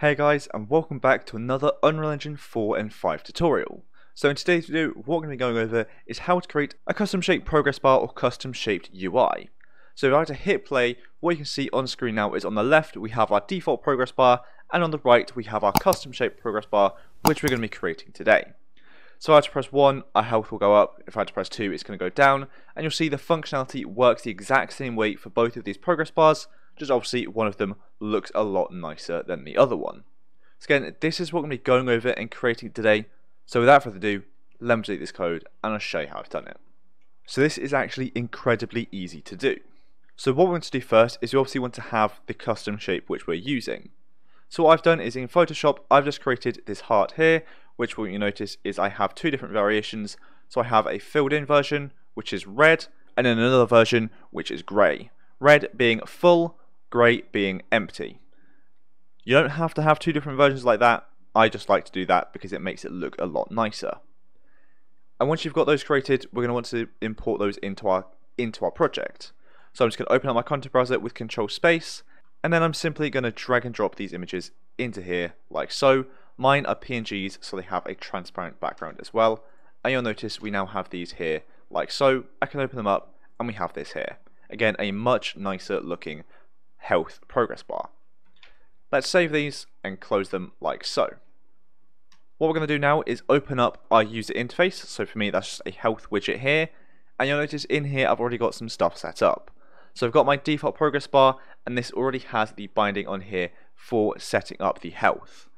Hey guys and welcome back to another Unreal Engine 4 and 5 tutorial. So in today's video what we're going to be going over is how to create a custom shaped progress bar or custom shaped UI. So if I were to hit play, what you can see on screen now is on the left we have our default progress bar and on the right we have our custom shaped progress bar which we're going to be creating today. So if I had to press 1, our health will go up, if I had to press 2 it's going to go down and you'll see the functionality works the exact same way for both of these progress bars just obviously one of them looks a lot nicer than the other one. So again, this is what I'm going to be going over and creating today. So without further ado, let me delete this code and I'll show you how I've done it. So this is actually incredibly easy to do. So what we want to do first is we obviously want to have the custom shape which we're using. So what I've done is in Photoshop, I've just created this heart here, which what you notice is I have two different variations. So I have a filled in version, which is red, and then another version, which is grey. Red being full, grey being empty. You don't have to have two different versions like that. I just like to do that because it makes it look a lot nicer. And once you've got those created, we're going to want to import those into our into our project. So I'm just going to open up my content browser with control space, and then I'm simply going to drag and drop these images into here like so. Mine are PNGs, so they have a transparent background as well. And you'll notice we now have these here like so. I can open them up, and we have this here. Again, a much nicer looking health progress bar. Let's save these and close them like so. What we're going to do now is open up our user interface. So for me, that's just a health widget here. And you'll notice in here, I've already got some stuff set up. So I've got my default progress bar, and this already has the binding on here for setting up the health.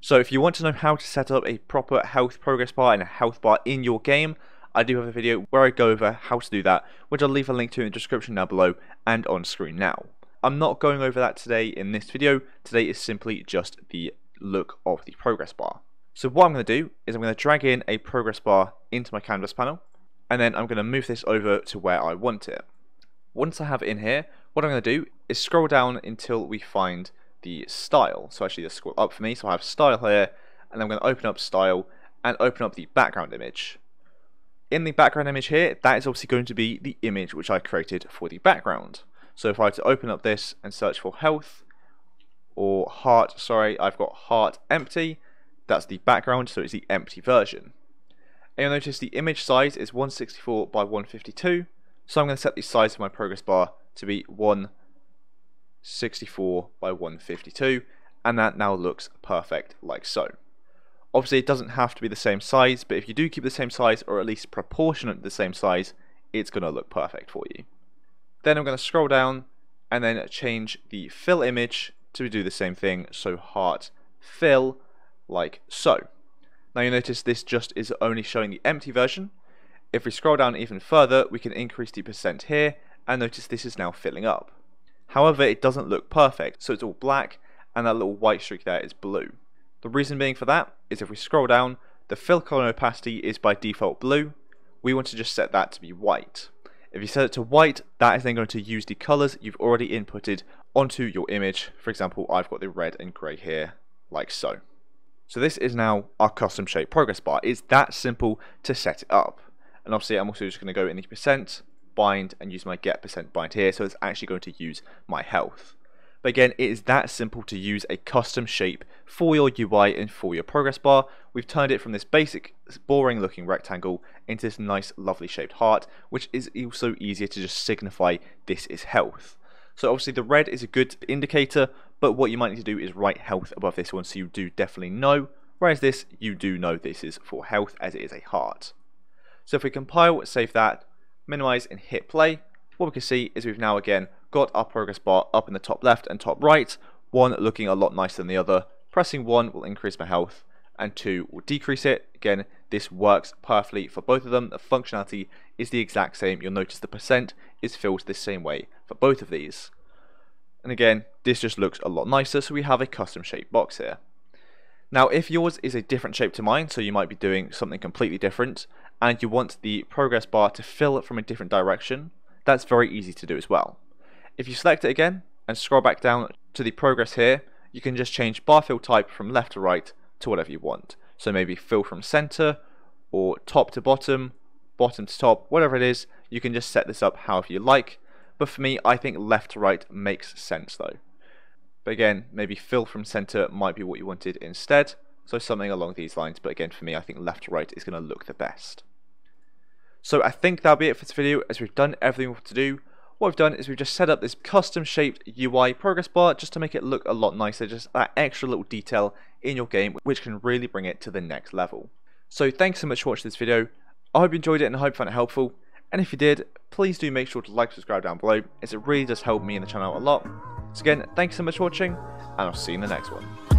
So if you want to know how to set up a proper health progress bar and a health bar in your game, I do have a video where I go over how to do that, which I'll leave a link to in the description down below and on screen now. I'm not going over that today in this video. Today is simply just the look of the progress bar. So what I'm going to do is I'm going to drag in a progress bar into my canvas panel and then I'm going to move this over to where I want it. Once I have it in here, what I'm going to do is scroll down until we find the style. So actually just scroll up for me, so I have style here and I'm going to open up style and open up the background image. In the background image here, that is obviously going to be the image which I created for the background. So if I were to open up this and search for health or heart, sorry, I've got heart empty. That's the background, so it's the empty version. And you'll notice the image size is 164 by 152. So I'm going to set the size of my progress bar to be 164 by 152. And that now looks perfect like so. Obviously it doesn't have to be the same size, but if you do keep the same size or at least proportionate to the same size, it's going to look perfect for you. Then I'm going to scroll down and then change the fill image to do the same thing. So heart fill like so. Now you notice this just is only showing the empty version. If we scroll down even further, we can increase the percent here and notice this is now filling up. However, it doesn't look perfect, so it's all black and that little white streak there is blue. The reason being for that is if we scroll down, the fill color opacity is by default blue. We want to just set that to be white. If you set it to white, that is then going to use the colors you've already inputted onto your image. For example, I've got the red and gray here, like so. So this is now our custom shape progress bar. It's that simple to set it up. And obviously I'm also just going to go in the percent, bind, and use my get percent bind here. So it's actually going to use my health. But again, it is that simple to use a custom shape for your UI and for your progress bar. We've turned it from this basic, boring looking rectangle into this nice, lovely shaped heart, which is also easier to just signify this is health. So obviously the red is a good indicator, but what you might need to do is write health above this one so you do definitely know, whereas this, you do know this is for health as it is a heart. So if we compile, save that, minimize and hit play, what we can see is we've now again got our progress bar up in the top left and top right, one looking a lot nicer than the other. Pressing 1 will increase my health, and 2 will decrease it. Again, this works perfectly for both of them. The functionality is the exact same. You'll notice the percent is filled the same way for both of these. And again, this just looks a lot nicer, so we have a custom shaped box here. Now, if yours is a different shape to mine, so you might be doing something completely different, and you want the progress bar to fill from a different direction, that's very easy to do as well. If you select it again and scroll back down to the progress here, you can just change bar fill type from left to right to whatever you want. So maybe fill from center or top to bottom, bottom to top, whatever it is, you can just set this up however you like. But for me, I think left to right makes sense though. But again, maybe fill from center might be what you wanted instead. So something along these lines. But again, for me, I think left to right is going to look the best. So I think that'll be it for this video as we've done everything we want to do. What we've done is we've just set up this custom shaped UI progress bar just to make it look a lot nicer, just that extra little detail in your game which can really bring it to the next level. So thanks so much for watching this video. I hope you enjoyed it and I hope you found it helpful. And if you did, please do make sure to like subscribe down below as it really does help me and the channel a lot. So again, thanks so much for watching and I'll see you in the next one.